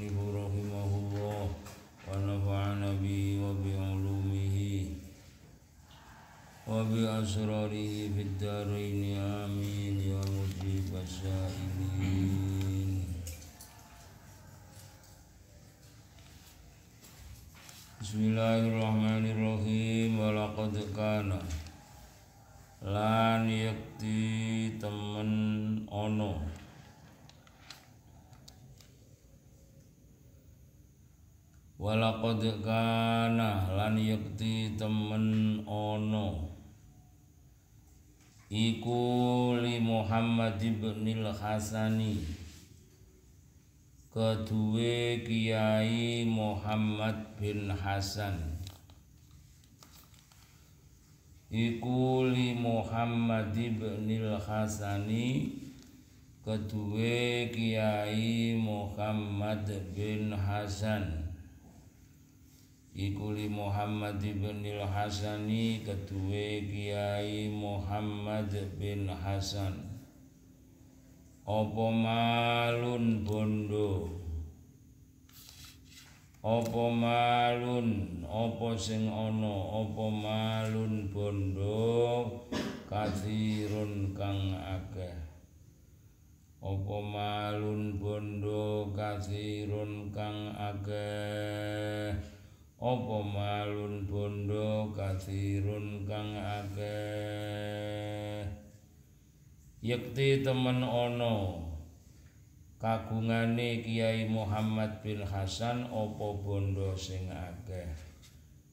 المصنف رحمه الله ونفعنا به وبعلومه وبأسراره في الدارين آمين يا مجيب السائلين بسم الله الرحمن الرحيم ولقد كان lan walaqad kana lan yakti temen ono. Iku li Muhammad ibn Hasani. Kedue Kiai Muhammad bin Hasan. Iku li Muhammad ibn Hasani. Kedue Kiai Muhammad bin Hasan iku li Muhammad ibn Hasani kedue Kiai Muhammad bin Hasan. Apa malun bondo? Apa malun? Apa sing ana? Apa malun bondo? Kathirun kang akeh. Apa malun bondo? Kathirun kang akeh apa malun bondo kathirun kang akeh? Yekti temen ana kagungane Kiai Muhammad bin Hasan opo bondo sing akeh?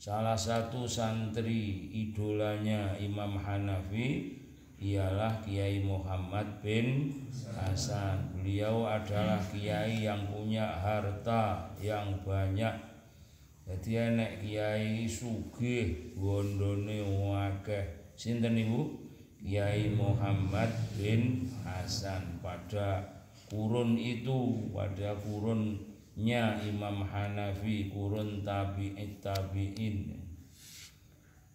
Salah satu santri idolanya Imam Hanafi ialah Kiai Muhammad bin Hasan. Beliau adalah kiai yang punya harta yang banyak jadi enek kiai sugih bondone akeh. Sinten ibu? Kiai Muhammad bin Hasan. Pada kurun itu pada kurunnya Imam Hanafi kurun tabi'in tabi'in.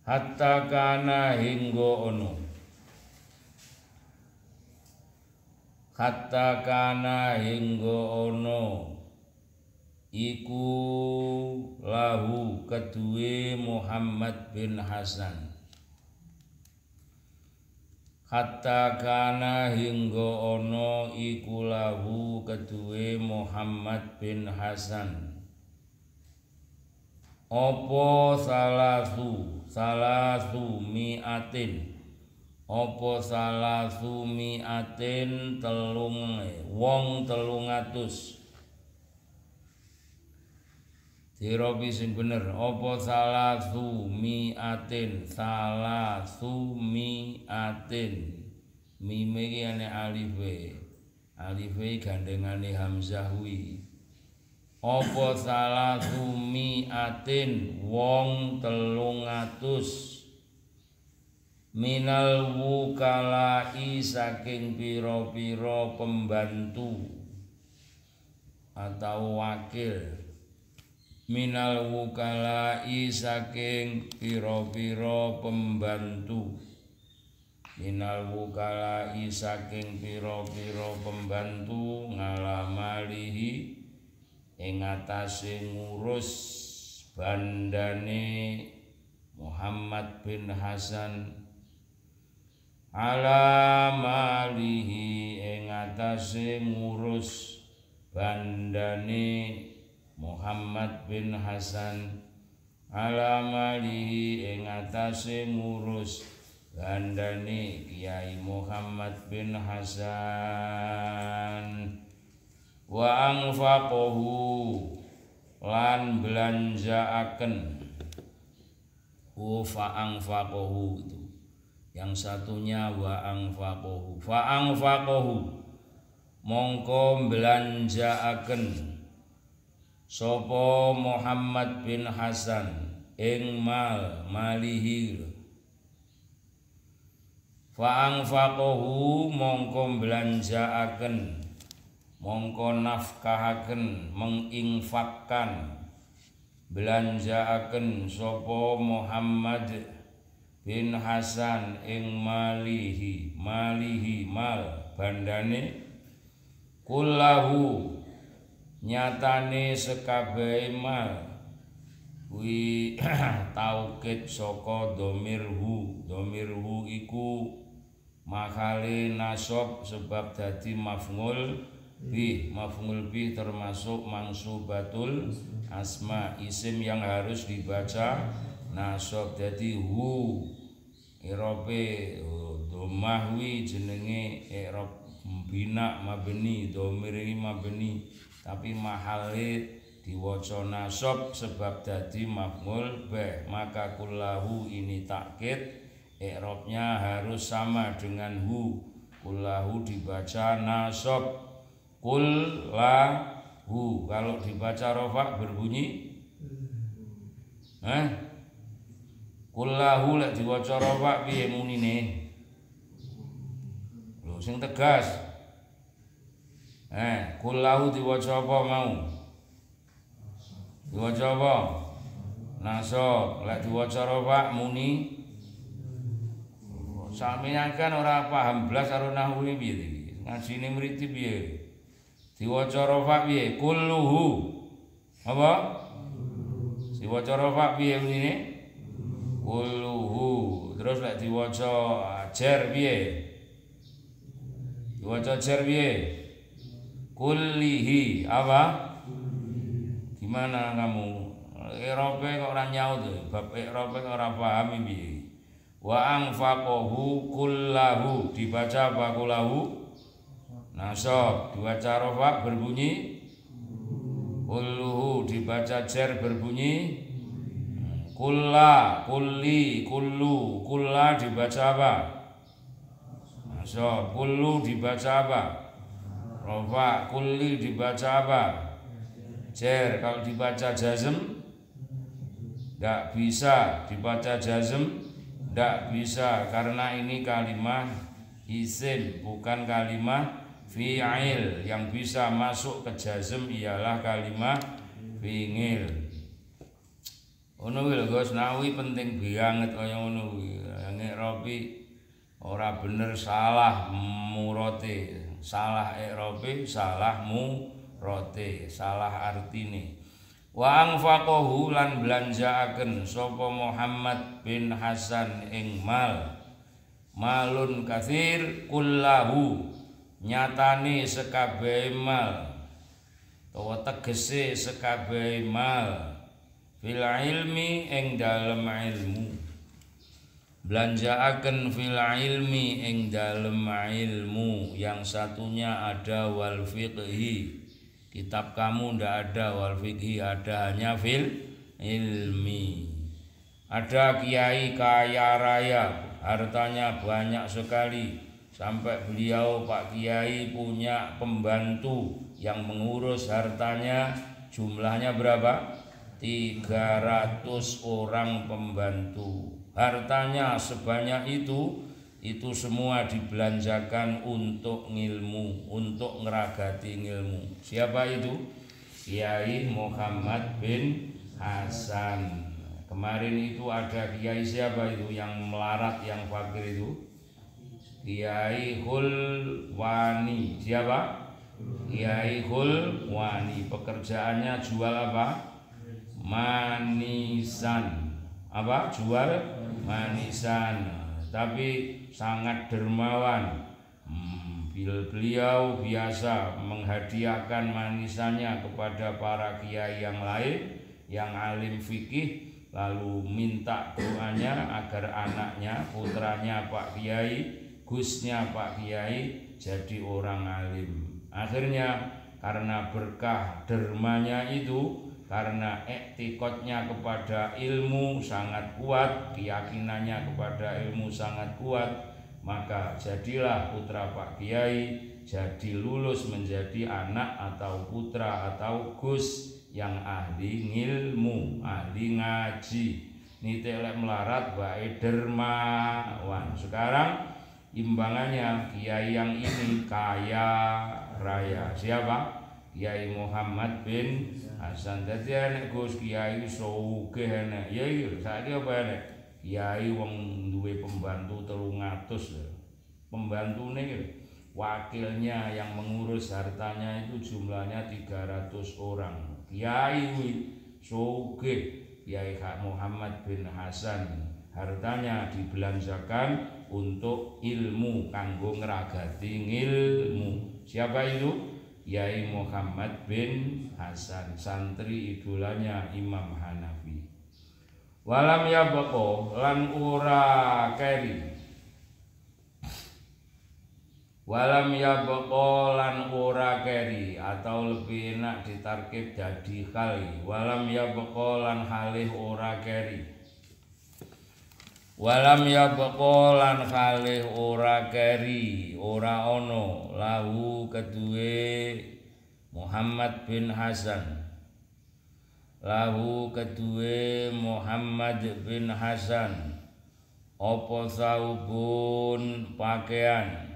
Hatta kana hingga ono. Hatta kana hingga ono iku lahu kedue Muhammad bin Hasan. Hatta kana hingga ana iku lahu kedue Muhammad bin Hasan. Opo salasu salasu miatin? Opo salasu miatin telung wong telung atus Dirobi sing bener. Apa atin salah sumi atin mime iki ane alif alif gandengane hamzah wi salah sumi atin wong telung atus minal wukalai saking piro-piro pembantu atau wakil minal wukalai saking piro-piro pembantu. Minal wukalai saking piro-piro pembantu ngalamalihi ing ngurus bandane Muhammad bin Hasan. Alamalihi ing atase ngurus bandane Muhammad bin Hasan alamalihi ing atase ngurus gandane Kiai Muhammad bin Hasan. Wa anfaqahu lan belanjaaken. Wa fa'anfaqahu itu. Yang satunya wa anfaqahu fa anfaqahu mongko belanjaaken Sopo Muhammad bin Hasan ing mal malihi Faang fakohu mongko belanjaaken mongko nafkahaken mengingfakkan belanjaaken sopo Muhammad bin Hasan ing malihi malihi mal bandane. Kullahu nyatane sekabehe mal kuwi taukid saka dhamirhu dhamirhu iku makale nasab sebab dadi maf'ul bi. Maf'ul bi termasuk mansubatul asma isim yang harus dibaca nasab. Dadi hu irobe domah wi jenenge i'rab bina mabni dhamir mabni tapi mahale diwaca nasab sebab dadi maf'ul bih maka kullahu ini takkid i'rabnya harus sama dengan hu. Kullahu dibaca nasab. Kullahu kalau dibaca rofa berbunyi? Eh kullahu lek diwaca rofa piye munine? Lho sing tegas Eh, kullahu diwaca apa mau? Diwaca apa? Nasab, lek diwaca apa muni? Sampeyan kan paham blas karo nahwu piye iki. Ngajine mriti piye? Diwaca rafa piye? Kulluhu. Apa? Diwaca rafa piye? Kulluhu. Terus lek diwaca jar piye? Diwaca? Kullihi apa? Gimana kamu? Erope kok ora nyaut bab Erope kok ora paham piye? Wa anfaqahu kullahu. Dibaca apa kullahu? Nasab. Dibaca rafa berbunyi. Kulluhu. Dibaca jar berbunyi. Kulla kulli kullu. Kulla dibaca apa? Nasab. Kullu dibaca apa Rofa kulli dibaca apa? Jer. Kalau dibaca jazm tidak bisa. Dibaca jazm tidak bisa. Karena ini kalimat isim bukan kalimat fi'il. Yang bisa masuk ke jazm ialah kalimat fi'il ono lho Gus. Nawi penting banget kaya ngono kuwi. Ropi ora bener salah murote salah i'rabe salah murate salah artine. Wa anfaqahu lan belanjaaken sapa Muhammad bin Hasan ing mal. Malun kathir kullahu. Nyatane sekabehe mal. Utawa tegese sekabehe mal. Fil ilmi ing dalem ilmu belanjaaken fil ilmi ing dalem ilmu. Yang satunya ada wal fiqhi. Kitab kamu ndak ada wal fiqhi ada hanya fil ilmi. Ada kiai kaya raya hartanya banyak sekali. Sampai beliau Pak Kiai punya pembantu yang mengurus hartanya. Jumlahnya berapa? 300 orang pembantu hartanya sebanyak itu itu semua dibelanjakan untuk ilmu, untuk ngeragati ilmu. Siapa itu? Kiai Muhammad bin Hasan. Kemarin itu ada kiai siapa itu yang melarat, yang fakir itu? Kiai Hulwani. Siapa? Kiai Hulwani. Pekerjaannya jual apa? Manisan. Apa? Jual manisan. Tapi sangat dermawan. Hmm, beliau biasa menghadiahkan manisannya kepada para kiai yang lain yang alim fikih lalu minta doanya agar anaknya putranya Pak Kiai Gusnya Pak Kiai jadi orang alim. Akhirnya karena berkah dermanya itu karena etikotnya kepada ilmu sangat kuat, keyakinannya kepada ilmu sangat kuat, maka jadilah putra Pak Kiai jadi lulus menjadi anak atau putra atau gus yang ahli ngilmu, ahli ngaji. Nitik lek melarat bae dermawan. Sekarang imbangannya kiai yang ini kaya raya. Siapa? Kiai Muhammad bin Hasan. Dadi enek Gus Kiai sugih enek. Ya iki saiki apa enek? Kiai wong duwe pembantu 300 Pembantune wakilnya yang mengurus hartanya itu jumlahnya 300 orang kiai sugih Kiai Muhammad bin Hasan hartanya dibelanjakan untuk ilmu kanggo ngragati ilmu siapa itu Kiai Muhammad bin Hasan santri idolanya Imam Hanafi walam ya bako lan ora keri Walam ya lan ora keri atau lebih enak ditarkib jadi kali. Walam ya lan halih ora keri. Walam ya lan halih ora keri, ora ono lahu kedue Muhammad bin Hasan. Lahu kedue Muhammad bin Hasan. Opo saubun pakaian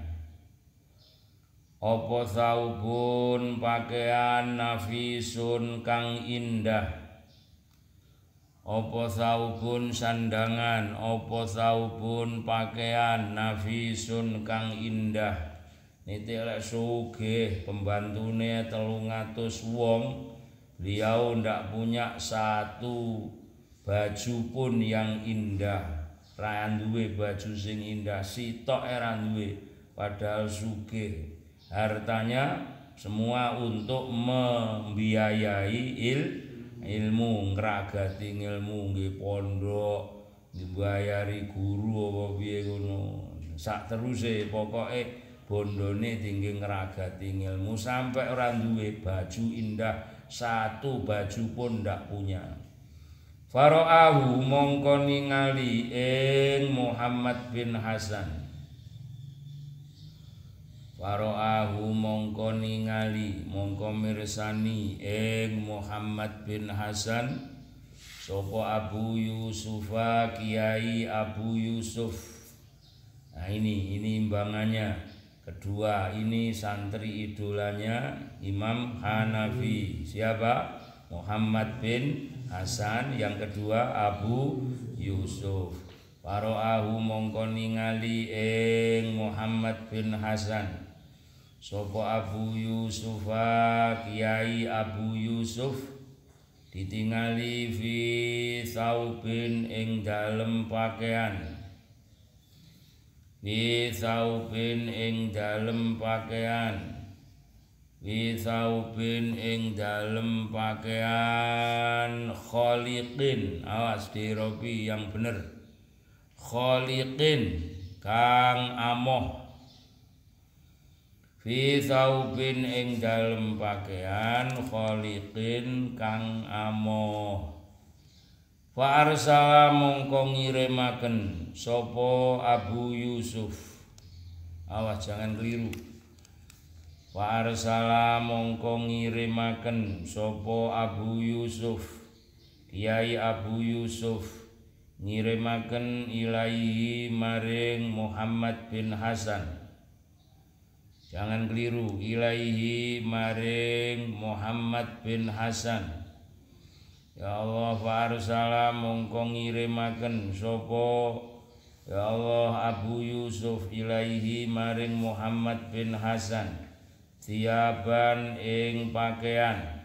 Opo saubun pakaian nafisun kang indah Opo saubun sandangan Opo saubun pakaian nafisun kang indah. Niti lek suge pembantune telung atus wong Beliau ndak punya satu baju pun yang indah. Rayan duwe baju sing indah Sitok era duwe padahal sugih. Hartanya semua untuk membiayai il ilmu ngragati ilmu nggih pondok dibayari guru apa piye ngono. Sak teruse pokoke bondone tinggi ngragati ilmu sampai orang duwe baju indah satu baju pun ndak punya. Faro'ahu mongko ningali ing Muhammad bin Hasan Faro'ahu mongko ningali mongko mirsani ing Muhammad bin Hasan. Sopo Abu Yusufa Kiai Abu Yusuf. Nah ini, ini imbangannya. Kedua ini santri idolanya Imam Hanafi. Siapa? Muhammad bin Hasan. Yang kedua Abu Yusuf. Faro'ahu mongko ningali ing Muhammad bin Hasan Sopo Abu Yusuf Kiai Abu Yusuf ditingali fi saubin ing dalem pakaian fi saubin ing dalem pakaian fi saubin ing dalem pakaian kholiqin awas dirobi yang bener. Kholiqin kang amoh fi saubin ing dalem pakaian kholiqin kang amo fa arsala mongko ngirimaken sapa Abu Yusuf. Awas jangan keliru. Wa arsala mongko ngirimaken sapa Abu Yusuf. Kiai Abu Yusuf ngirimaken ilahi maring Muhammad bin Hasan Jangan keliru ilaihi maring Muhammad bin Hasan. Ya Allah farsala mongko ngirimaken sapa? Ya Allah Abu Yusuf ilaihi maring Muhammad bin Hasan. Tiaban ing pakaian.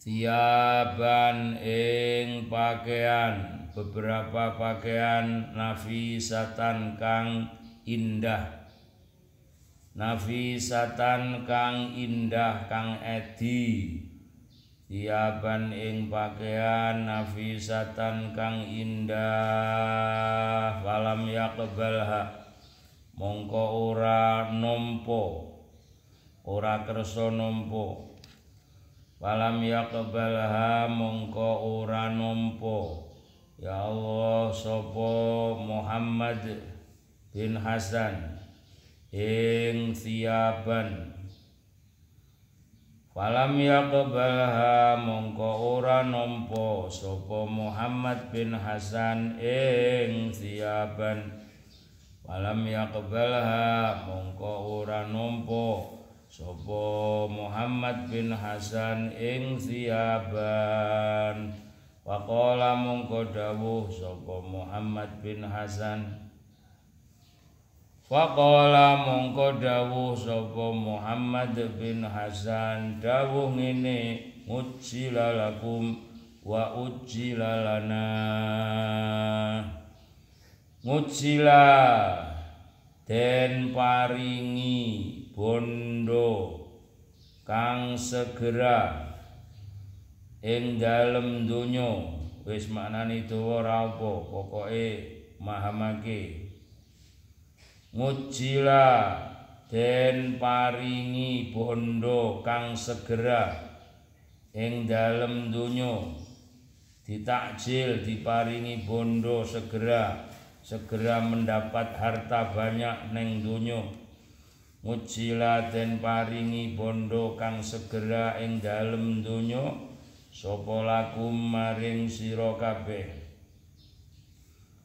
Tiaban ing pakaian. Beberapa pakaian nafisatan kang indah nafisatan kang indah kang edi. Tiaban ing pakaian nafisatan kang indah. Falam yakbalha mongko ora nompo ora kersa nompo falam yakbalha mongko ora nompo ya Allah sapa Muhammad bin Hasan ing siaban Falam yaqbalha mongko ora nampa sapa Muhammad bin Hasan ing siaban Falam yaqbalha mongko ora nampa sapa Muhammad bin Hasan ing siaban Faqala mongko dawuh sapa Muhammad bin Hasan Faqala mongko dawuh sapa Muhammad bin Hasan dawuh ngene ujjila lakum wa ujjila lana. Ujjila den paringi bondo kang segera ing dalem donya. Wis maknane dawa ora apa? Pokoke mahamake Mujila den paringi bondo kang segera ing dalem donya. Ditakjil diparingi bondo segera segera mendapat harta banyak neng donya. Mujila den paringi bondo kang segera ing dalem donya sapa lakum maring sira kabeh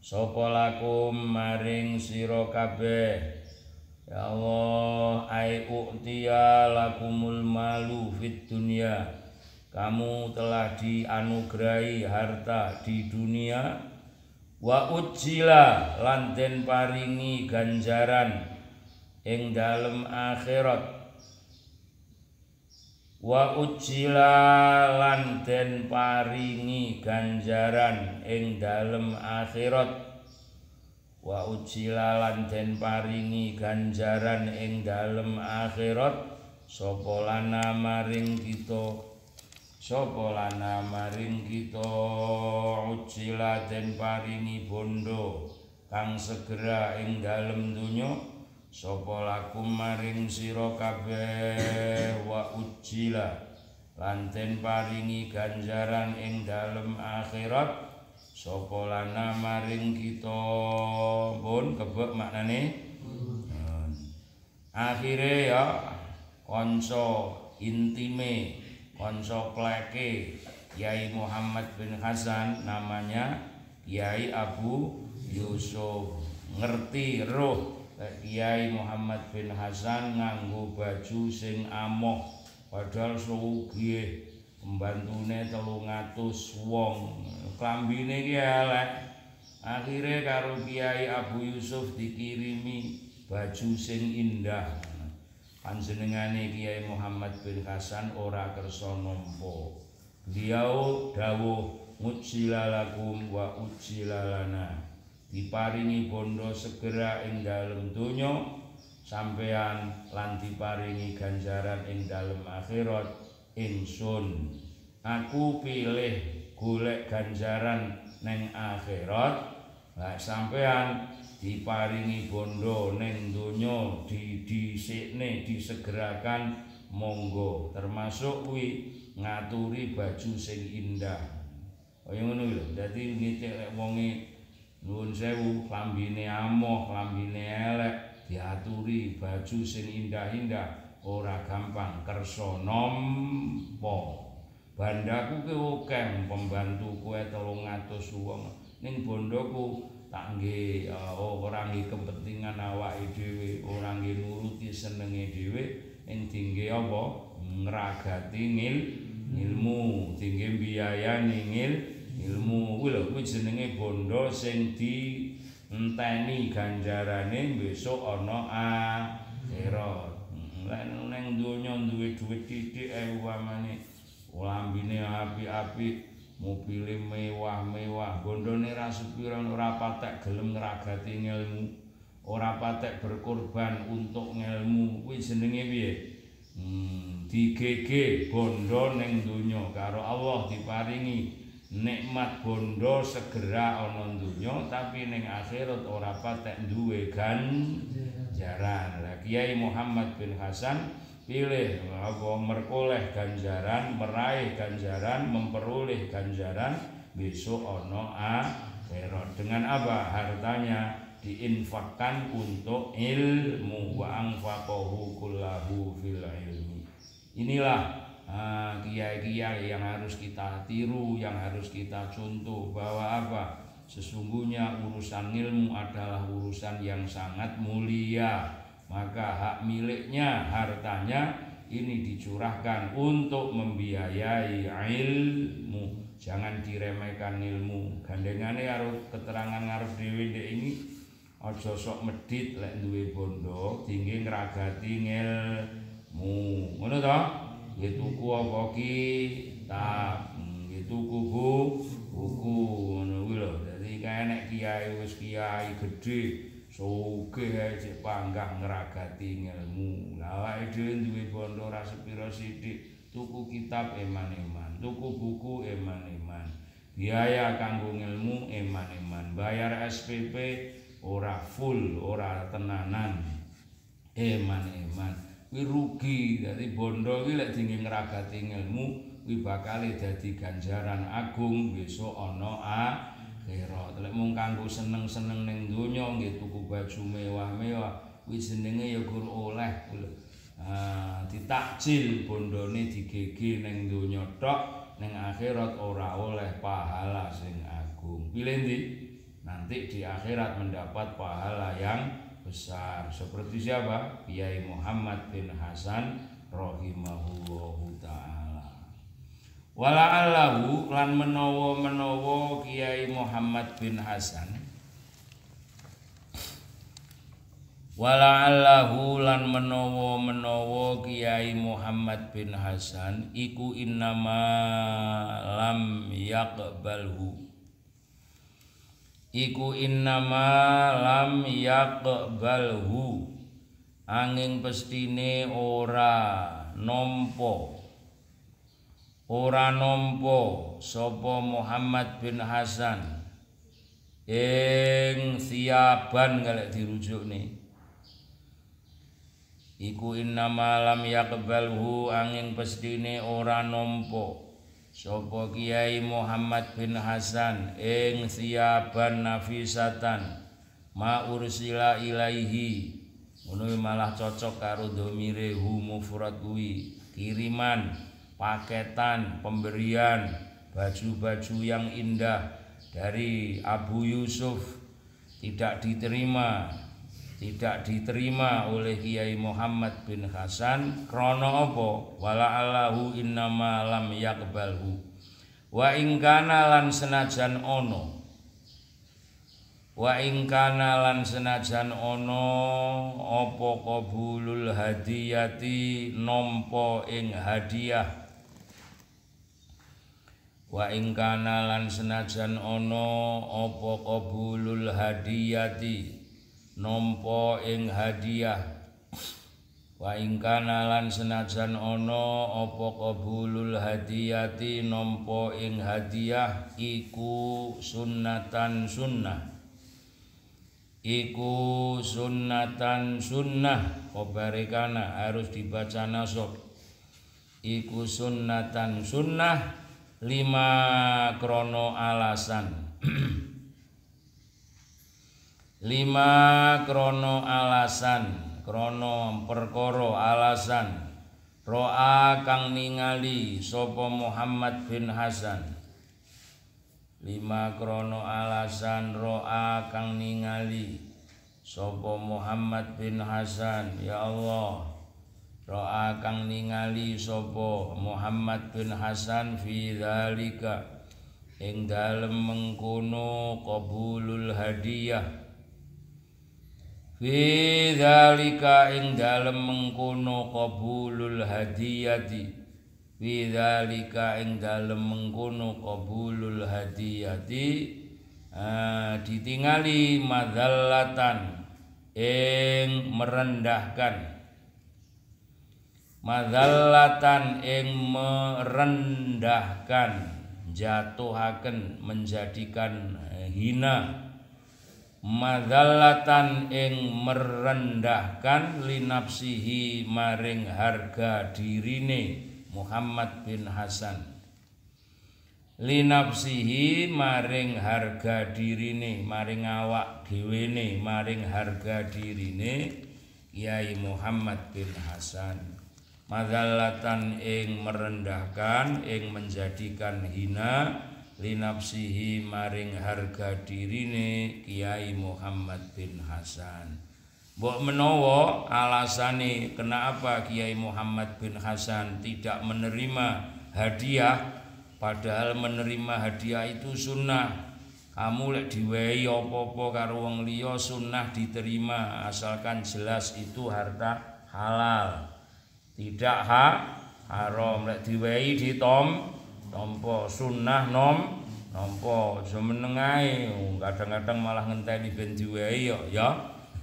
Sopo lakum maring sira kabeh? Ya Allah ai uktiya lakumul malu fit dunia kamu telah dianugerahi harta di dunia. Wa ujila lanten paringi ganjaran ing dalem akhirat wa ujila lan den paringi ganjaran ing dalem akhirat. Wa ujila lan den paringi ganjaran ing dalem akhirat. Sapa lana maring kita? Sapa lana maring kita? Ujila den paringi bondo kang segera ing dalem donya Sopo lakum maring sira kabeh wa ujila lanten paringi ganjaran ing dalem akhirat. Sopo lana maring kita? Pun kebek maknane? Akhire ya kanca intime kanca kleke Yai Muhammad bin Hasan namanya Yai Abu Yusuf. Ngerti roh Kiai Muhammad bin Hasan nganggo baju sing amoh. Padahal sugih pembantune 300 wong. Klambine ki elek. Akhire karo Kiai Abu Yusuf dikirimi baju sing indah. Panjenengane Kiai Muhammad bin Hasan ora kersa nampa. Beliau dawuh mujilalakum wa ujilalana diparingi bondo segera ing dalem sampean lan diparingi ganjaran ing dalem akhirat ingsun. Aku pilih golek ganjaran neng akhirat. Lah sampean diparingi bondo ning donya di disikne disegerakan monggo. Termasuk kuwi ngaturi baju sing indah. Kaya ngono lho. Dadi ngitik wonge Nuwun sewu, klambine amoh, klambine elek, diaturi baju sing indah-indah, ora gampang kersa nampa. Bandaku ki akeh pembantu kowe 300 wong. Ning bondoku tak nggih oh, ora nggih kepentingan awake dhewe, ora nggih nuruti senenge dhewe, ning dingge apa? ngragati ngil ilmu, dingge biayani ngil ilmu kuwi lho kuwi jenenge bondo sing di enteni ganjarane besok ana akhirat. Lek nang donya duwe dhuwit titik ae umpamane lambine api-api mobile mewah-mewah. Bondone ra sepira ora patek gelem ngragati ilmu ora patek berkorban untuk ngelmu kuwi jenenge piye? Hmm, digege bondo ning donya karo Allah diparingi nikmat bondo segera ana donya tapi ning akhirat ora patek duwe ganjaran. Lah Kiai Muhammad bin Hasan pilih apa merkoleh ganjaran, meraih ganjaran, memperoleh ganjaran besok ana akhirat. Dengan apa? Hartanya diinfakkan untuk ilmu wa anfaqahu kullahu fil ilmi inilah ah, kiai-kiai yang harus kita tiru yang harus kita contoh bahwa apa? Sesungguhnya urusan ilmu adalah urusan yang sangat mulia. Maka hak miliknya hartanya ini dicurahkan untuk membiayai ilmu. Jangan diremehkan ilmu. Gandengane karo keterangan ngarep dhewe ini aja sok medit lek duwe bondo tinggi ngragati ngelmu ngono to nggih tuku apa ki? Tak nggih tuku bu buku dadi kaya nek kiai wis kiai gedhe sugih ae cek panggah ngragati ngelmu lah awake dhewe duwe bondo ra sepira sithik. Tuku kitab eman-eman tuku buku eman-eman. Biaya kanggo ngelmu eman-eman. Bayar SPP ora full ora tenanan. Eman-eman kuwi rugi. Dadi bondo kuwi lek dingin ngragati ilmu kuwi bakal dadi ganjaran agung. Besok ana akhirat lek mung kanggo seneng-seneng ning donya nggih tuku baju mewah-mewah. Kuwi jenenge ya gur oleh. Ah, ditakjil bondone digege ning donya tok ning akhirat ora oleh pahala sing agung. Pilih nanti di akhirat mendapat pahala yang besar. Seperti siapa? Kiai Muhammad bin Hasan rahimahullahu taala. Wala allahu lan menawa Kiai Muhammad bin Hasan. Wala allahu lan menawa Kiai Muhammad bin Hasan iku innama lam yaqbalhu iku innama lam yaqbalhu. Angin pestine ora nompo ora nompo sapa Muhammad bin Hasan. Ing siaban kalek dirujukne. Iku innama lam yaqbalhu angin pestine ora nompo Sopo Kiai Muhammad bin Hasan ing siaban nafisatan ma ursila ilaihi. Ngono malah cocok karo domire hu kuwi. Kiriman paketan pemberian baju-baju yang indah dari Abu Yusuf. Tidak diterima tidak diterima oleh Kiai Muhammad bin Hasan. Krono apa? Wala allahu innama lam yakbalhu wa ingkana lan senajan ono. Wa ingkana lan senajan ono apa qabulul hadiyati nompo ing hadiah. Wa ingkana lan senajan ono apa qabulul hadiyati nampa ing hadiah. Wa ingkana lan senajan ana apa qabulul hadiyati nampa ing hadiah iku sunnatan sunnah. Iku sunnatan sunnah. Khabare harus dibaca nasab. Iku sunnatan sunnah lima krono alasan lima krono alasan krono perkoro alasan. Roa kang ningali sopo Muhammad bin Hasan. Lima krono alasan roa kang ningali sopo Muhammad bin Hasan. Ya Allah roa kang ningali sopo Muhammad bin Hasan fi ing dalem mengkono qabulul hadiah fi dzalika ing dalem mengkono qabulul hadiyati. Fi dzalika ing dalem mengkono qabulul hadiyati. Uh, ditingali madzallatan ing merendahkan. Madzallatan ing merendahkan jatuhaken menjadikan hina madzallatan ing merendahkan linapsihi maring harga dirine Muhammad bin Hasan. Linapsihi maring harga dirine maring awak dhewene maring harga dirine Kiai Muhammad bin Hasan. Madallatan ing merendahkan ing menjadikan hina linapsihi maring harga dirine Kiai Muhammad bin Hasan. Mbok menawa alasane kenapa Kiai Muhammad bin Hasan tidak menerima hadiah padahal menerima hadiah itu sunnah. Kamu lek diwehi apa-apa karo wong liya sunnah diterima asalkan jelas itu harta halal. Tidak ha haram. Lek diwehi ditom tompo sunnah nom nompo semeneng ae kadang-kadang malah ngenteni ben diwehi ya ya.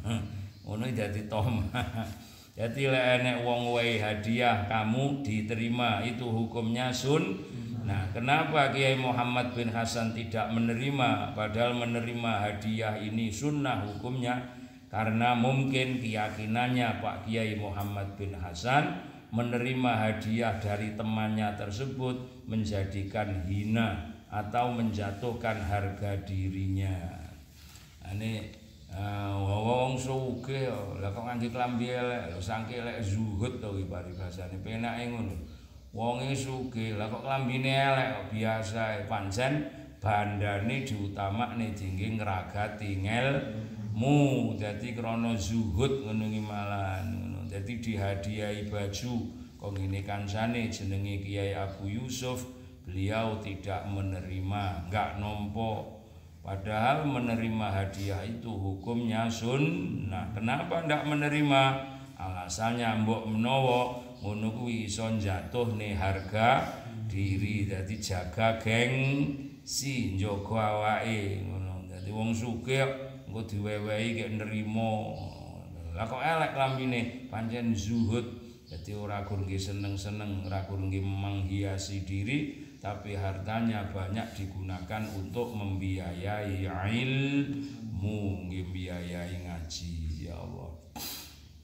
Ngono dadi tom. Jadi lek enek wong wehi hadiah kamu diterima. Itu hukumnya sun. Nah kenapa Kiai Muhammad bin Hasan tidak menerima? Padahal menerima hadiah ini sunnah hukumnya. Karena mungkin keyakinannya Pak Kiai Muhammad bin Hasan menerima hadiah dari temannya tersebut menjadikan hina atau menjatuhkan harga dirinya. Ini Ah, wong sugih lha kok ngangge klambi elek, lho sangke elek zuhud to iki paribasane penake ngono. Wonge sugih, lha kok klambine elek kok biasa pancen bandane diutamakne dingge ngragati ngelmu. Dadi krana zuhud ngono iki malan ngono. Dihadiahi baju kok ngene kancane jenenge Kiai Abu Yusuf, beliau tidak menerima, enggak nompo Padahal menerima hadiah itu hukumnya sunnah. Kenapa ndak menerima? Alasannya mbok menowo ngono kuwi iso nih harga diri. Jadi jaga geng si njogo awake ngono. Dadi wong sugih engko diwewehi kek nerima. Lah kok elek lambine pancen zuhud. Jadi ora gur seneng-seneng, ora gur menghiasi diri, tapi hartanya banyak digunakan untuk membiayai ilmu membiayai ngaji. Ya Allah.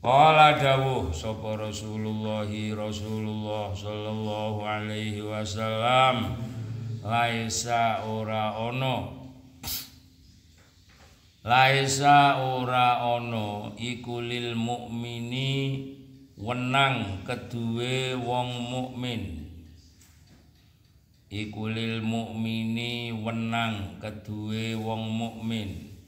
Qala dawuh sapa Rasulullah Rasulullah sallallahu alaihi wasallam laisa ora ono. Laisa ora ono iku lil mukmini wenang keduwe wong mukmin. Iku lil mukmini wenang kedue wong mukmin.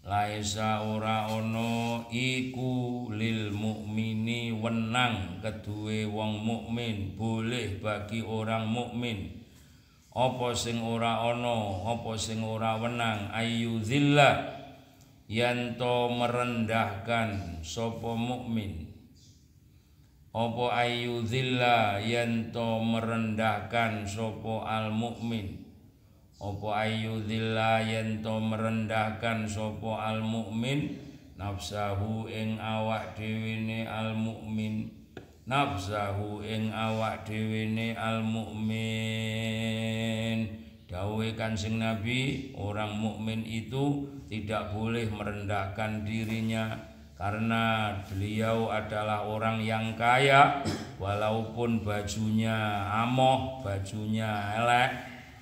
Laisa ora ono iku lil mukmini wenang kedue wong mukmin. Boleh bagi orang mukmin. Apa sing ora ono apa sing ora wenang? Ayu zilla yanto merendahkan sapa mukmin Opo ayu zilla yanto merendahkan sopo al mukmin Opo ayu zilla yanto merendahkan sopo al mukmin nafsahu ing awak dhewe al mukmin nafsahu ing awak dhewe al mukmin Dawe Kanjeng Nabi orang mukmin itu tidak boleh merendahkan dirinya karena beliau adalah orang yang kaya walaupun bajunya amoh, bajunya elek,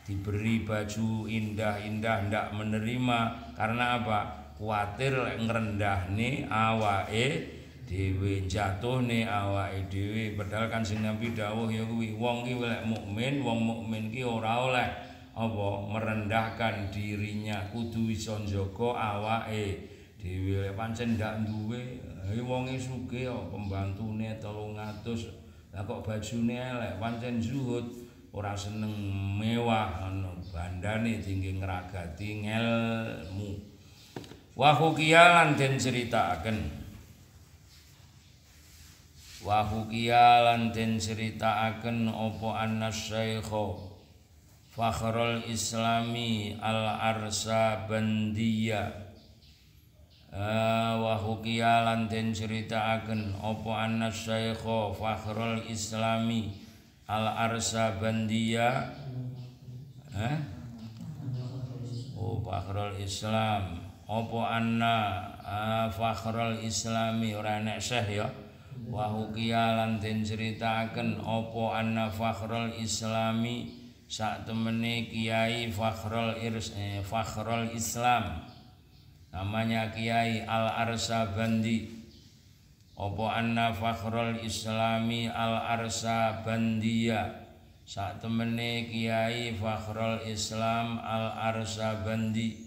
diberi baju indah-indah ndak menerima. Karena apa? Kuatir ngerendah nih awake dhewe jatuh nih awake dhewe. Padahal kan sing Nabi dawuh ya kuwi wong ki lek mukmin, wong mukmin ki ora oleh. Apa? Merendahkan dirinya kudu iso njaga awake dhewe pancen ndak duwe ae wonge sugih kok pembantune 300 lah kok bajune elek? Pancen zuhud ora seneng mewah ana bandane tinggi ngragati ngelmu. Wa hukiyalan den critakaken wa hukiyalan den critakaken apa annas syaikh Fakhrul Islami Al-Arsa Bandiyah Eh, wa hukiya lan den critakaken apa anna syaikha fakhrul islami al arsa bandia eh? Oh fakhrul islam. Apa anna uh, fakhrul islami? Ora nek syekh ya. Wa hukiya lan den critakaken apa anna fakhrul islami? Sak temene Kiai Fakhrul Irs eh, Fakhrul Islam namanya Kiai Al Arsa Bandi. Opo anna Fakhrul Islami Al Arsa Bandia sak temene Kiai Fakhrul Islam Al Arsa Bandi.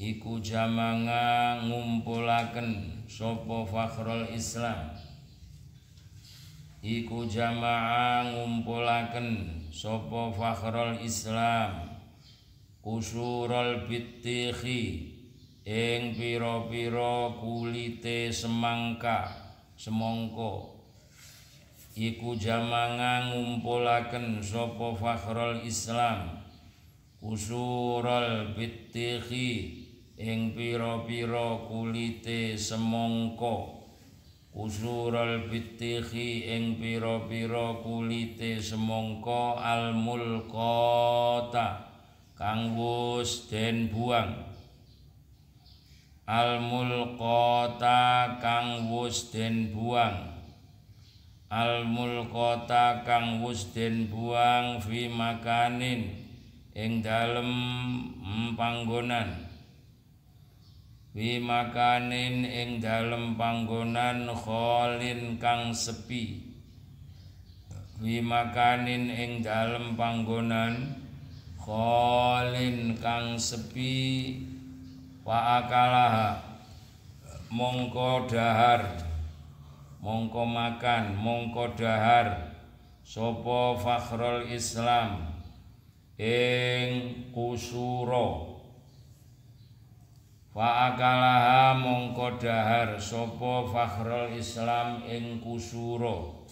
Iku jamanga ngumpulaken sapa Fakhrul Islam. Iku jamaah ngumpulaken sapa Fakhrul Islam. Kusurul bittikhi ing pira-pira kulite semangka semongko iku jamanga ngumpulaken sapa Fakhrul Islam kusurul bittikhi ing pira-pira kulite semongko usurul bittikhi ing pira-pira kulite semongko al mulqata kang den buang al mulqata kang wus den buang. Al mulqata kang wus den buang fi makanin ing dalem panggonan. Wi makanin ing dalem panggonan kholin kang sepi. Wi makanin ing dalem panggonan kholin kang sepi wa akalah mongko dahar mongko makan mongko dahar sapa fakhrul islam ing kusuro. Fa akalaha mongko dahar sapa fakhrul Islam ing kusuro.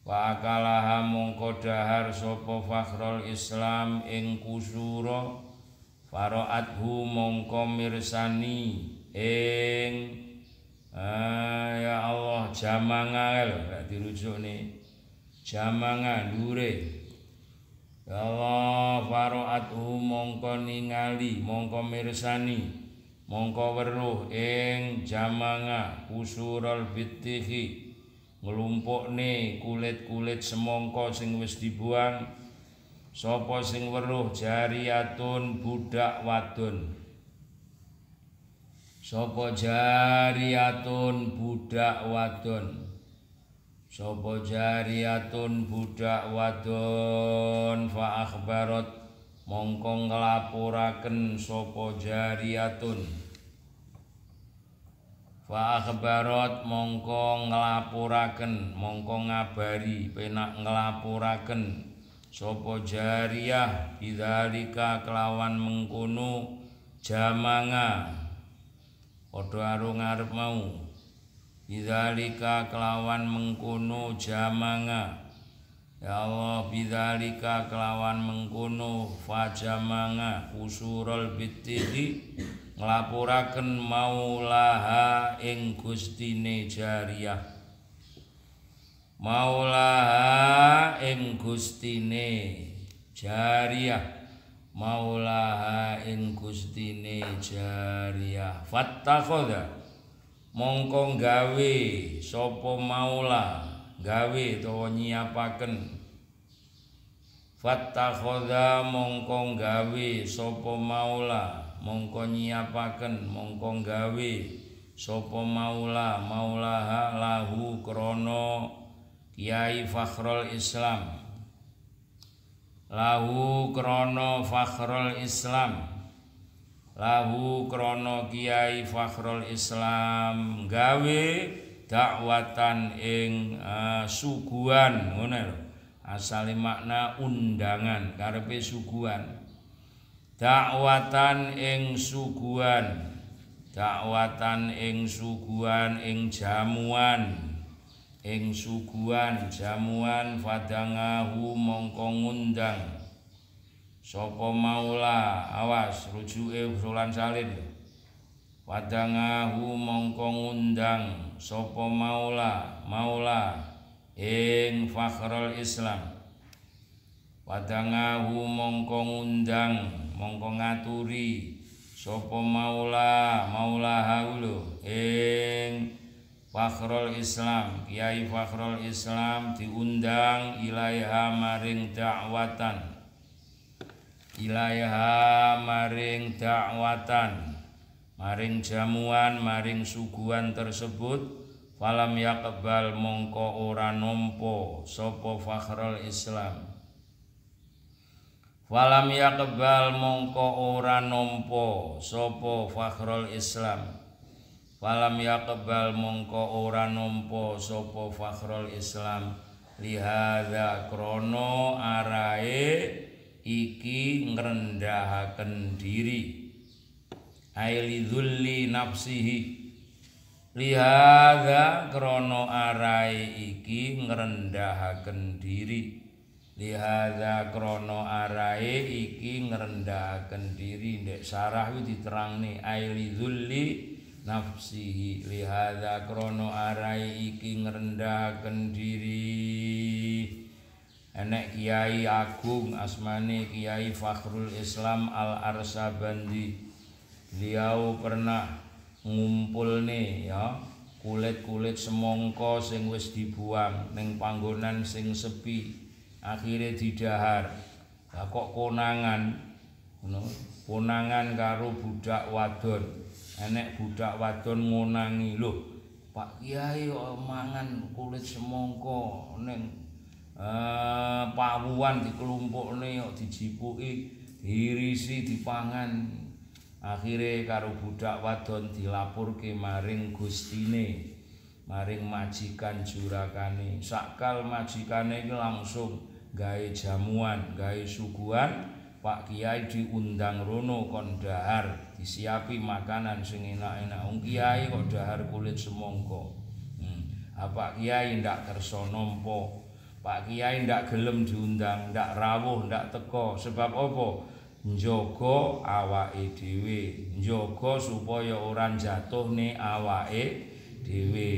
Fa akalaha mongko dahar sapa fakhrul Islam ing kusuro Faraathu mongko mirsani ing ah, ya Allah jamanga gak dirujuk nih. Jamanga dure Ya Allah faraathu mongko ningali mongko mirsani mongko weruh ing jamanga kusurul bittihi. Nglumpukne kulit-kulit semongko sing wis dibuang sapa sing weruh budak wadon? Sapa jariyatun budak wadon? Sapa jariyatun budak wadon? Fa akhbarat mongko nglapuraken sapa jariyatun. Fa akhbarat mongko nglapuraken mongko ngabari penak nglapuraken sapa jariyah bidzalika kelawan mengkono jamanga? Padha aru ngarep mau. Bidzalika kelawan mengkono jamanga? Ya Allah bidzalika kelawan mengkono fajamanga? Usurul bittihi nglapuraken maulaha ing gustine jariyah maulaha ing gustine jariyah maulaha ing gustine jariyah fattakhadha. Mongko gawe sapa maula? Gawe utawa nyiapaken? Fattakhadha mongko gawe sapa maula? Mongko nyiapaken? Mongko gawe sapa maula? Maulaha lahu krana Kiai Fakhrul Islam. Lahu krana Fakhrul Islam. Lahu krana Kiai Fakhrul Islam. Gawe dakwatan ing uh, suguhan ngono asale makna undangan karepe suguhan. Dakwatan ing suguhan. Dakwatan ing suguhan ing jamuan ing suguhan jamuan fadangahu mongko ngundang. Sapa maula? Awas rujuke usulan salin. Wadangahu mongko ngundang sapa maula? Maula ing fakhrul islam. Wadangahu mongko ngundang mongko ngaturi sapa maula? Maula haulu ing fakhrul islam. Kiai fakhrul islam diundang ilaiha maring dakwatan. Ilaiha maring dakwatan. Maring jamuan maring suguhan tersebut falam yakbal mongko ora nompo sopo fakhrul islam. Falam yakbal mongko ora nompo sopo fakhrul islam falam yakbal mongko ora nompo sopo fakhrul islam. Lihada krono arae iki ngrendahaken diri. Aili dzulli nafsihi. Lihada krono arai iki ngrendahaken diri. Lihada krono arai iki ngrendahaken diri. Ndek sarah iki diterangne aili dzulli nafsihi lihada krono arai iki ngrendahaken diri. Enek kiai agung asmane kiai Fakhrul Islam Al Arsabandi. Beliau pernah ngumpul nih ya kulit-kulit semongko sing wis dibuang ning panggonan sing sepi akhirnya didahar. Lah kok konangan ngono konangan karo budak wadon enek budak wadon ngonangi. Lho Pak Kiai mangan kulit semongko ning eh pawuan dikelumpukne kok dijipuki dirisi dipangan. Akhire karo budak wadon dilapurke maring gustine maring majikan jurakane. Sakal majikane iki langsung gawe jamuan gawe suguhan Pak Kiai diundang rono kon dahar disiapi makanan sing enak-enak wong kiai kok dahar kulit semongko hmm. Pak Kiai ndak kersa nampa Pak Kiai ndak gelem diundang, ndak rawuh, ndak teko. Sebab apa? Njogo awake dhewe, njogo supaya ora jatuhne awake dhewe.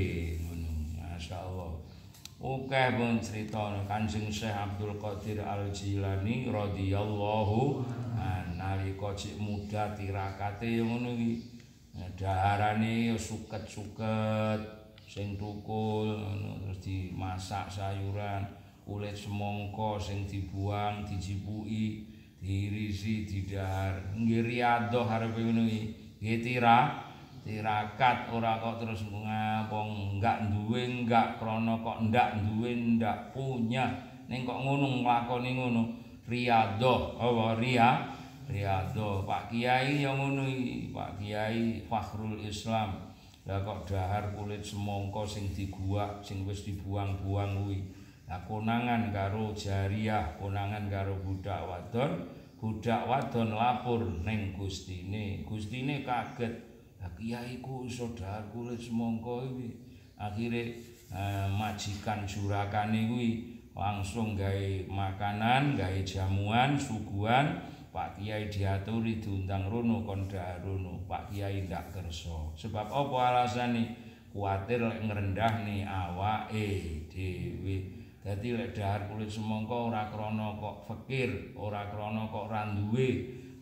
Oke pun cerita Kanjeng Syekh Abdul Qadir Al Jilani radhiyallahu nalika cik muda tirakate ngono iki. Daharane suket-suket sing tukul terus dimasak sayuran kulit semongko sing dibuang dijipuki diirisi didahar. Nggih riyadhah arepe ngono iki. Nggih tira tirakat ora kok terus ngapong enggak duwe enggak krana kok ndak duwe ndak punya ning kok ngono nglakoni ngono riyadhah apa riya riyadhah Pak Kiai yang ngono iki Pak Kiai Fakhrul Islam Lah kok dahar kulit semongko sing diguak sing wis dibuang-buang kuwi. Lah konangan karo jariah, konangan karo budak wadon, budak wadon lapor ning gustine. Gustine kaget. Kiai ku iso dahar kulit semongko iki. Akhire eh, majikan jurakane kuwi langsung gawe makanan, gawe jamuan, suguhan, Pak Kiai diaturi diundang rono kon rono. Pak Kiai ndak kerso sebab apa alasane? Kuatir lek ngrendahne awake dhewe. Dadi lek dahar kulit semongko ora krana kok fakir ora krana kok ora duwe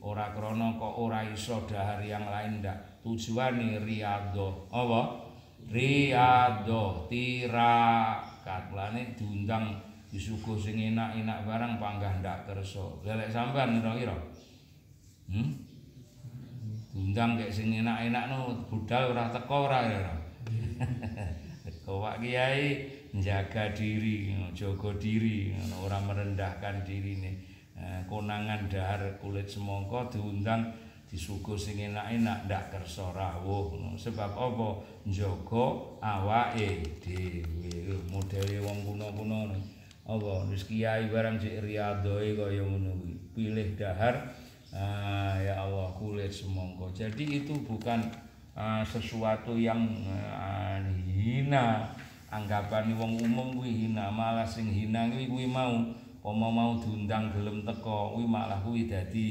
ora krana kok ora iso dahar yang lain ndak tujuane riyadho apa riyadho tirakat lane diundang disuguh sing enak-enak barang panggah ndak kerso. Lelek sampean kira-kira. Hmm? Undang kayak sing enak-enak no budal ora teko ora ya. Pak Kiai menjaga diri, jaga diri, ora merendahkan diri nih. Eh, konangan dahar kulit semongko diundang disuguh sing enak-enak ndak kersa rawuh. Sebab apa? Njaga awake dhewe. Modele wong kuno-kuno. Apa? Wis kiai barang sik riyadhoe kaya ngono pilih dahar. Ah, ya Allah kulit semongko jadi itu bukan ah, sesuatu yang ah, hina. Anggapan wong umum kuwi hina malah sing hina kuwi kuwi mau. Pomo mau diundang gelem teko kuwi malah kuwi dadi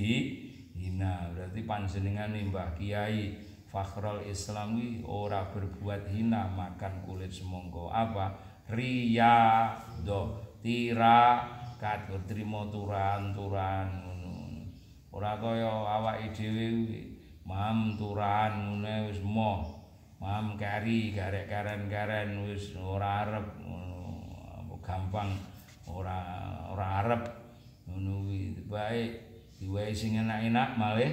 hina. Berarti panjenengane Mbah Kiai Fakhrul Islam kuwi ora berbuat hina makan kulit semongko. Apa? Riyadho tirakat trimo turan-turan ngono. Ora kaya awake dhewe mam turan ngene wis moh. Mam kari garek-garen-garen wis ora arep gampang ora ora arep ngono bae diwehi sing enak-enak malih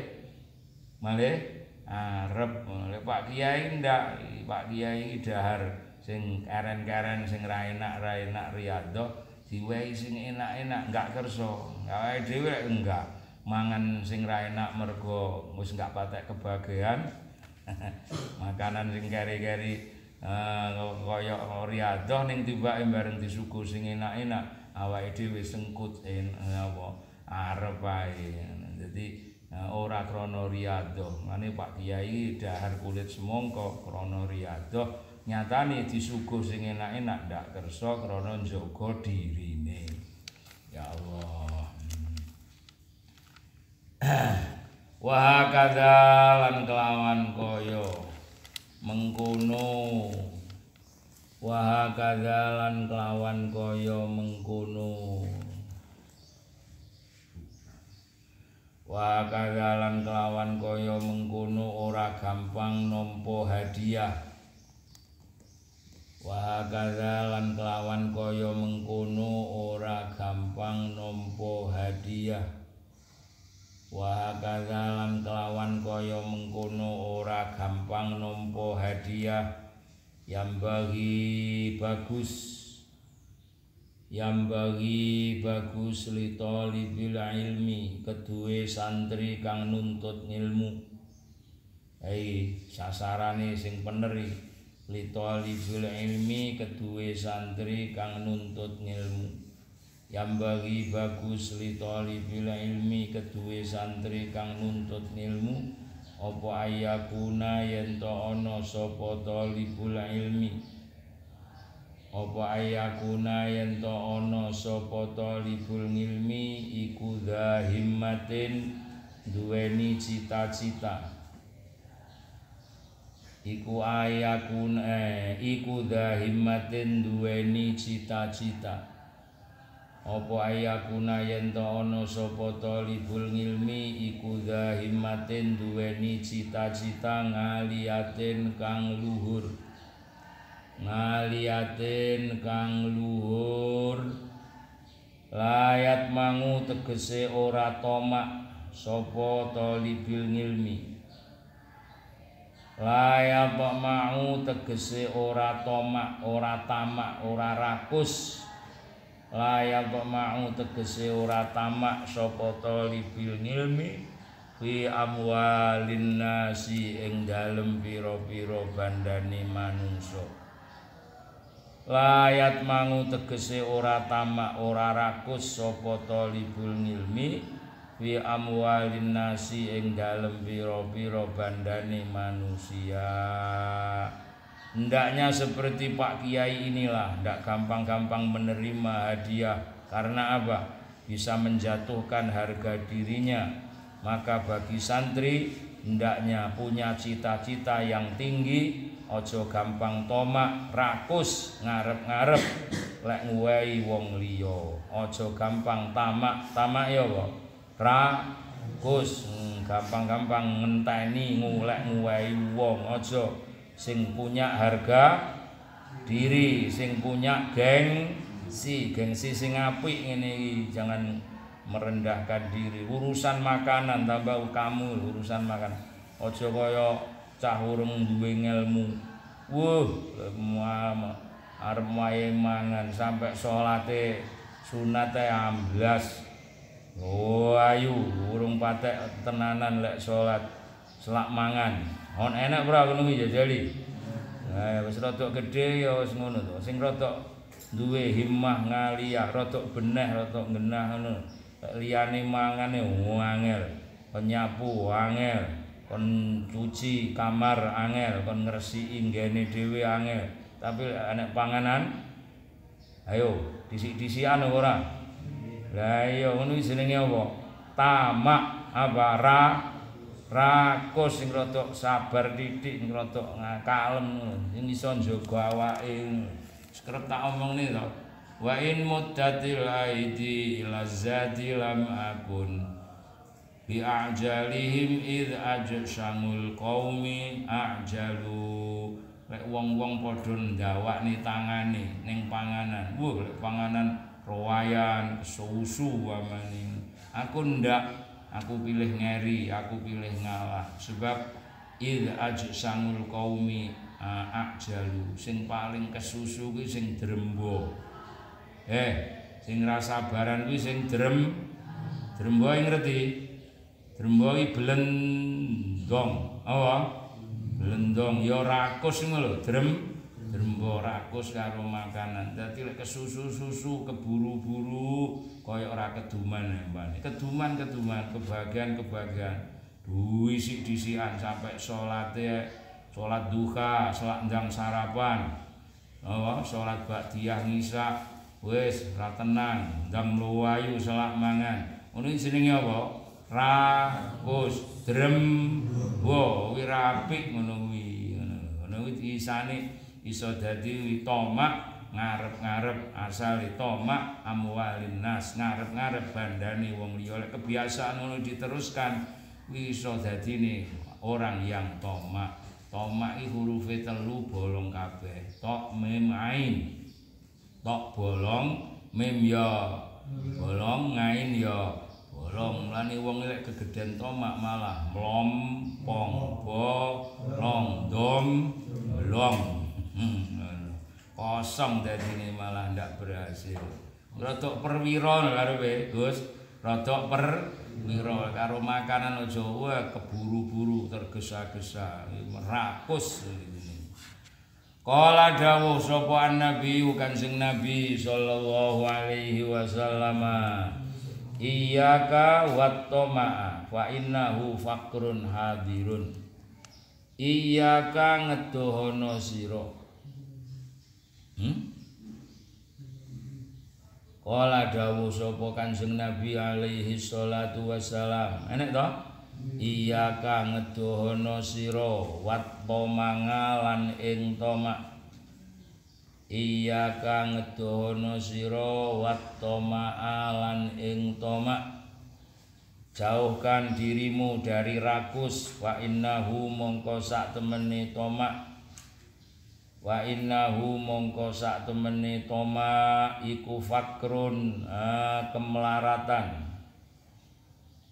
malih arep. Lek Pak Kiai ndak? Pak Kiai dahar sing keren-keren sing ra enak ra enak riyadhah diwehi sing enak-enak enggak kersa. Awake dhewe enggak mangan sing ra enak mergo wis enggak patek kebahagiaan. Makanan sing keri-keri uh, kaya riyadhah ning tibake bareng disuku sing enak-enak awake dhewe sengkut. En apa arep ae. Dadi ora krana riyadhah ngene Pak Kiai dahar kulit semongko krana riyadhah nyatane disuguh sing enak-enak ndak kersa krana njaga dirine. Ya Allah. Wah lan kelawan kaya. Mengkono. Wa kadzalan kelawan kaya mengkono wa kadzalan kelawan kaya mengkono ora gampang nampa hadiah. Wa kadzalan kelawan kaya mengkono ora gampang nampa hadiah. Wa kadzalan kelawan kaya mengkono ora gampang nampa hadiah. Yang bagi bagus yang bagi bagus li talibil ilmi kedue santri kang nuntut ilmu hei sasarane sing peneri li talibil ilmi kedue santri kang nuntut ilmu yang bagi bagus li talibil ilmi kedue santri kang nuntut ilmu apa ayakuna yen to ana sapa talibul ilmi apa ayakuna yen to ana sapa talibul ilmi iku himmatin duweni cita-cita. Iku ayakun eh iku himmatin duweni cita-cita. Apa ayakuna yen to ana sapa talibul ilmi iku zahimatin duweni cita-cita ngaliatin kang luhur ngaliatin kang luhur. Layat mangu tegese ora tomak sapa talibul ilmi layat mau tegese ora tomak ora tamak ora rakus. Layak mau tegese ora tamak sapa talibil ilmi fi amwalin nasi ing dalem pira-pira bandane manungsa layat mangu tegese ora tamak ora rakus sapa talibul ilmi fi amwalin nasi ing dalem pira-pira bandane manusia Hendaknya seperti Pak Kiai inilah, tidak gampang-gampang menerima hadiah. Karena apa? Bisa menjatuhkan harga dirinya. Maka bagi santri, hendaknya punya cita-cita yang tinggi. Ojo gampang tomak, rakus, ngarep-ngarep, lek nguwai wong liyo. Ojo gampang tamak, tamak ya kok. Rakus, hmm, gampang-gampang ngenteni ngulek nguwai wong. Ojo sing punya harga diri sing punya gengsi gengsi sing apik ini jangan merendahkan diri urusan makanan tambah kamu urusan makan ojo kaya cah urung duwe ilmu wuh arep wae mangan sampai salate sunate amblas oh ayu urung patek tenanan lek salat selak mangan On enak ora ngono iki jajali. Nah, wis rada gedhe ya wis ngono to. Sing rada duwe himmah ngaliyah, rada beneh, rada genah ngono. Liyane mangane angel, penyapu angel, kon cuci kamar angel, kon ngresiki nggene dhewe angel. Tapi anak panganan ayo disik-disikan ora? Lah iya ngono jenenge apa? Tamak apa ra rakus sing rada sabar titik sing rada kalem sing iso njaga awake skrep tak omongne to wa in muddatil aidi ila zati lam akun bi ajalihim id ajshamul qaumi ajalu. Lek wong-wong padha ndawakne tangane ning panganan. Wuh lek panganan rawayan susu wamane. Aku ndak aku pilih ngeri aku pilih ngalah. Sebab id sangul qaumi ajalu. Sing paling kesusu kuwi sing drembo. Eh sing rasabaran kuwi sing drem drembo ngerti drembo iki blendong apa? Blendong ya rakus ngono lho drem. Drembo rakus karo makanan. Dadi lek kesusu-susu keburu-buru kaya ora keduman mbane keduman-keduman kebagian-kebagian duwi sik disian sampai salate salat duha salat ndang sarapan. Oh salat ba'diyah ngisa wis ra tenang ndang mluwayu salat mangan. Ngono jenenge apa rakus drem wo kuwi apik ngono kuwi. Ngono kuwi isane iso dadi tomak ngarep-ngarep asal tomak amwalin nas ngarep-ngarep bandane wong liya. Lek kebiasaan ngono diteruskan iso dadi orang yang tomak. Tomak iki hurufe telu bolong kabeh. Tok mim ain. Tok bolong mim ya bolong ngain ya bolong lani wong lek kegeden tomak malah mlompong bolong dom bolong Hmm, kosong dadi ini malah ndak berhasil. Rodok perwira karepe, Gus. Rodok perwira karo makanan aja wae keburu-buru tergesa-gesa, merakus ini. Kala dawuh sapa Nabi Kanjeng Nabi sallallahu alaihi wasallam. Iyyaka wattama'a fa innahu faqrun hadirun. Iyyaka ngedohono sira Hmm? Kala dawuh sapa Kanjeng Nabi alaihi salatu wassalam. Enek to? Iya kang ngedohono sira wat mangalan ing tomak. Iya kang ngedohono sira wat maalan ing tomak. Jauhkan dirimu dari rakus. Wa innahu mongko sak temene tomak wa innahu mongko sak temene toma iku fakrun kemelaratan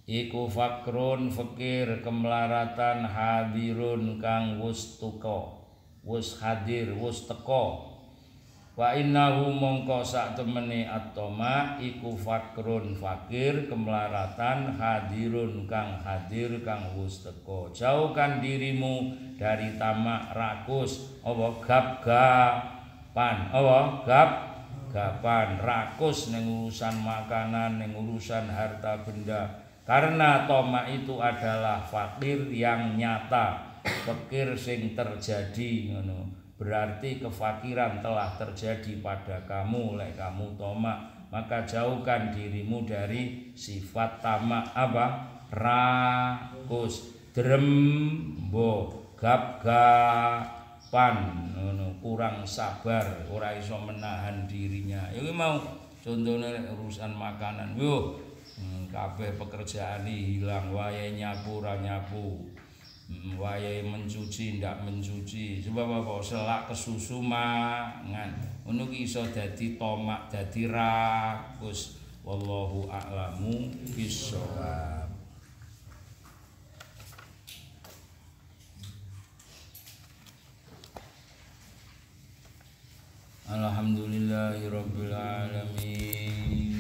iku fakrun fakir kemelaratan hadirun kang wus tuko wus hadir wus teko Wa innahu mongko sak temene atoma iku fakrun fakir kemelaratan hadirun kang hadir kang wis teko. Jauhkan dirimu dari tamak rakus apa gap gapan apa gap gapan rakus ning urusan makanan ning urusan harta benda. Karena toma itu adalah fakir yang nyata, fakir sing terjadi ngono. Berarti kefakiran telah terjadi pada kamu lek kamu tomak maka jauhkan dirimu dari sifat tamak apa? Rakus drembo gap gapan kurang sabar ora iso menahan dirinya. Ini mau contohnya urusan makanan yo hmm, kabeh pekerjaan hilang wae nyapu ra nyapu wayai mencuci ndak mencuci. Sebab apa? Selak kesusu mangan ngono ki iso dadi tomak dadi rakus wallahu a'lamu bissawab. Alhamdulillahirabbil alamin.